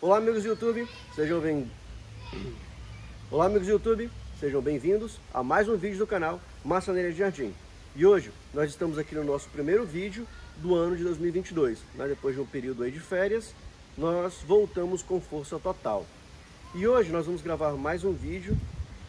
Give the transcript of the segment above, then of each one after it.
Olá amigos do YouTube, sejam bem... Olá amigos do YouTube, sejam bem-vindos a mais um vídeo do canal Maçaneira de Jardim. E hoje nós estamos aqui no nosso primeiro vídeo do ano de 2022. Né? Depois de um período aí de férias, nós voltamos com força total. E hoje nós vamos gravar mais um vídeo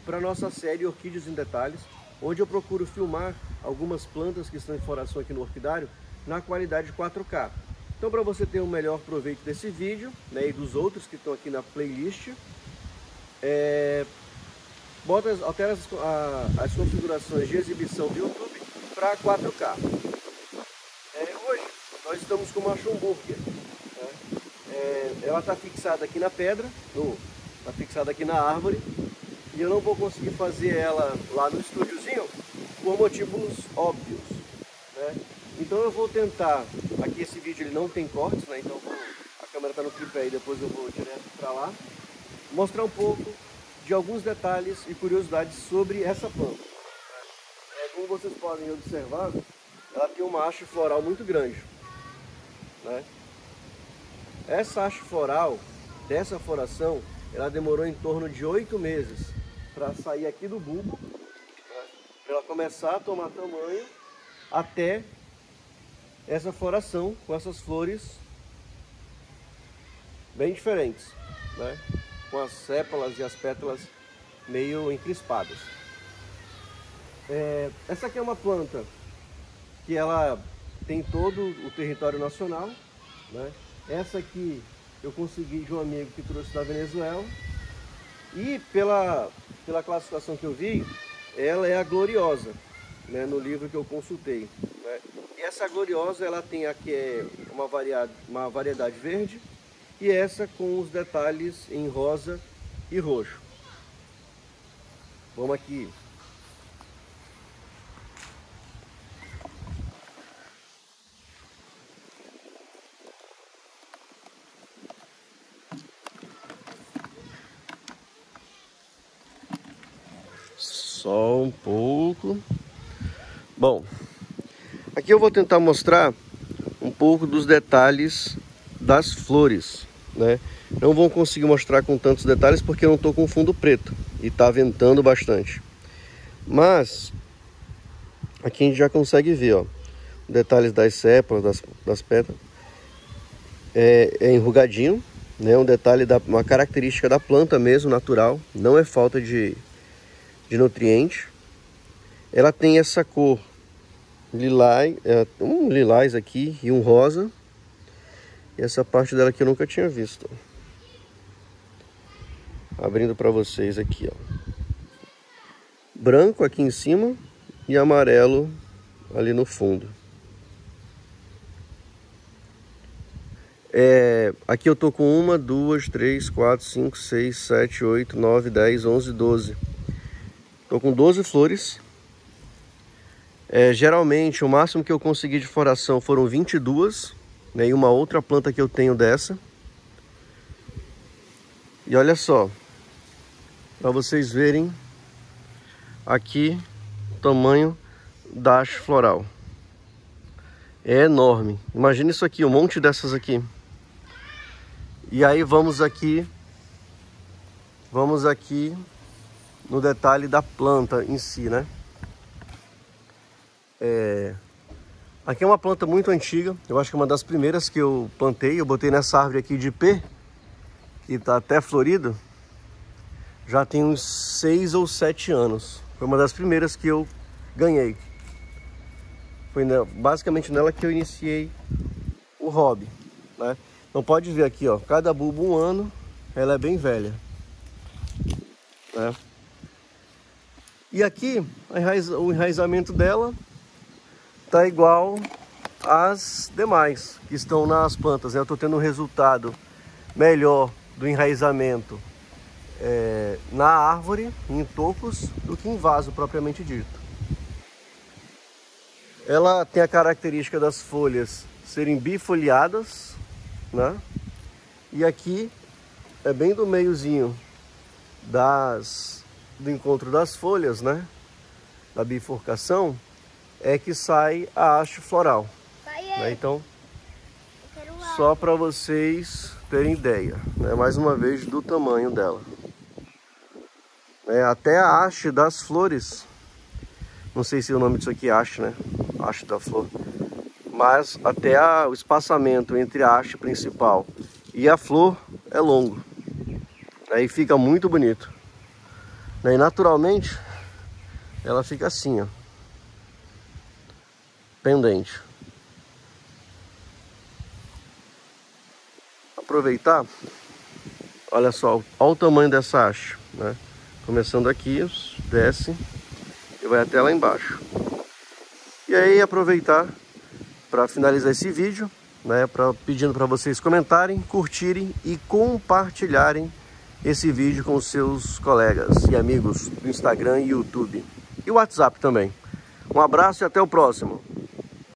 para nossa série Orquídeas em Detalhes, onde eu procuro filmar algumas plantas que estão em floração aqui no orquidário na qualidade 4K. Então para você ter um melhor proveito desse vídeo né, e dos outros que estão aqui na playlist, é, bota, altera as, a, as configurações de exibição do YouTube para 4K. É, hoje nós estamos com uma Schomburger. Né? É, ela está fixada aqui na pedra, está fixada aqui na árvore, e eu não vou conseguir fazer ela lá no estúdiozinho por motivos óbvios. Né? Então eu vou tentar, aqui esse vídeo ele não tem cortes, né? então a câmera está no tripé e depois eu vou direto para lá, mostrar um pouco de alguns detalhes e curiosidades sobre essa planta. É, como vocês podem observar, ela tem uma haste floral muito grande. Né? Essa haste floral, dessa floração, ela demorou em torno de oito meses para sair aqui do bulbo, né? para ela começar a tomar tamanho até essa floração com essas flores bem diferentes, né? com as sépalas e as pétalas meio encrispadas. É, essa aqui é uma planta que ela tem todo o território nacional. Né? Essa aqui eu consegui de um amigo que trouxe da Venezuela. E pela, pela classificação que eu vi, ela é a gloriosa, né? no livro que eu consultei. Né? Essa gloriosa, ela tem aqui é uma, variedade, uma variedade verde e essa com os detalhes em rosa e roxo. Vamos aqui. Só um pouco. Bom, Aqui eu vou tentar mostrar um pouco dos detalhes das flores, né? Não vou conseguir mostrar com tantos detalhes porque eu não estou com fundo preto e está ventando bastante. Mas aqui a gente já consegue ver, ó, detalhes das sépalas, das, das pétalas. É, é enrugadinho, né? Um detalhe da uma característica da planta mesmo, natural. Não é falta de, de nutriente. Ela tem essa cor lilás, é, um lilás aqui e um rosa. E essa parte dela que eu nunca tinha visto. Abrindo para vocês aqui, ó. Branco aqui em cima e amarelo ali no fundo. É, aqui eu tô com uma, duas, três, quatro, cinco, seis, sete, oito, nove, dez, onze, doze. Tô com 12 flores é, geralmente, o máximo que eu consegui de floração foram 22, né, e uma outra planta que eu tenho dessa. E olha só, para vocês verem aqui o tamanho da haste floral. É enorme. Imagina isso aqui, um monte dessas aqui. E aí vamos aqui, vamos aqui no detalhe da planta em si, né? É... Aqui é uma planta muito antiga, eu acho que é uma das primeiras que eu plantei. Eu botei nessa árvore aqui de pé, que está até florido. Já tem uns 6 ou 7 anos. Foi uma das primeiras que eu ganhei. Foi basicamente nela que eu iniciei o hobby. Né? Então pode ver aqui, ó, cada bulbo um ano, ela é bem velha. Né? E aqui o enraizamento dela tá igual às demais que estão nas plantas. Né? Eu estou tendo um resultado melhor do enraizamento é, na árvore, em tocos, do que em vaso propriamente dito. Ela tem a característica das folhas serem bifoliadas, né? E aqui é bem do meiozinho das, do encontro das folhas, né? Da bifurcação, é que sai a haste floral. Né? Então, só para vocês terem ideia, né? mais uma vez, do tamanho dela. É, até a haste das flores, não sei se o nome disso aqui é haste, né? Haste da flor. Mas até a, o espaçamento entre a haste principal e a flor é longo. Aí fica muito bonito. E naturalmente ela fica assim, ó. Pendente. Aproveitar, olha só, olha o tamanho dessa haste, né? Começando aqui, desce e vai até lá embaixo. E aí aproveitar para finalizar esse vídeo, né, pra, pedindo para vocês comentarem, curtirem e compartilharem esse vídeo com seus colegas e amigos do Instagram e YouTube. E WhatsApp também. Um abraço e até o próximo.